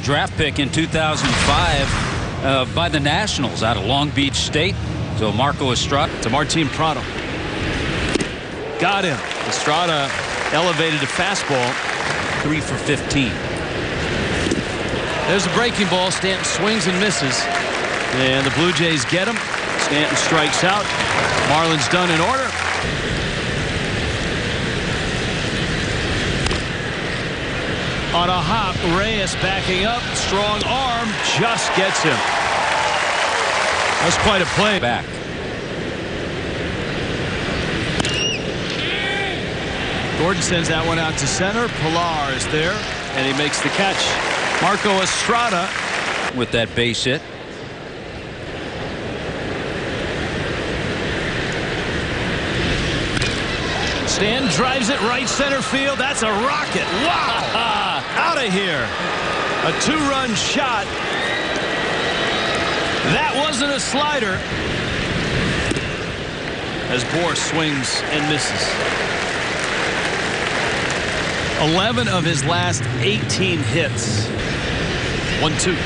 draft pick in 2005 uh, by the Nationals out of Long Beach State. So Marco Estrada to Martin Prado. Got him. Estrada elevated a fastball. Three for 15. There's a breaking ball. Stanton swings and misses. And the Blue Jays get him. Stanton strikes out. Marlins done in order. On a hop, Reyes backing up. Strong arm just gets him. That's quite a play. Back. Gordon sends that one out to center. Pilar is there, and he makes the catch. Marco Estrada with that base hit. Stan drives it right center field. That's a rocket. Wow. Here. A two-run shot. That wasn't a slider. As Bour swings and misses. 11 of his last 18 hits. 1-2.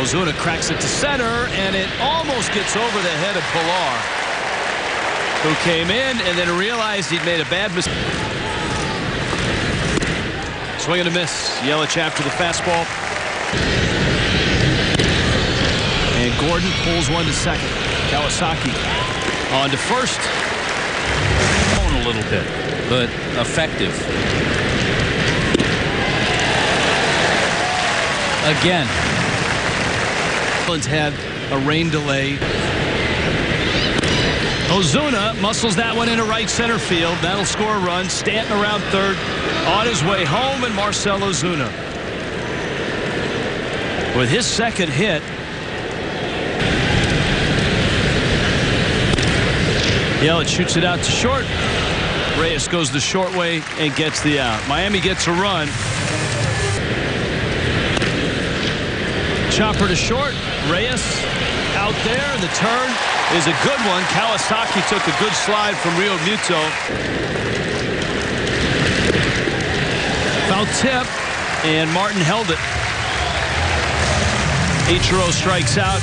Ozuna cracks it to center, and it almost gets over the head of Pilar, who came in and then realized he'd made a bad mistake. Swing and a miss. Yelich after the fastball. And Gordon pulls one to second. Kawasaki on to first. A little bit, but effective. Again. Had a rain delay. Ozuna muscles that one into right center field. That'll score a run. Stanton around third on his way home, and Marcell Ozuna with his second hit. Yelich shoots it out to short. Reyes goes the short way and gets the out. Miami gets a run. Chopper to short. Reyes out there. The turn is a good one. Kawasaki took a good slide from Realmuto. Foul tip. And Martin held it. Ichiro strikes out.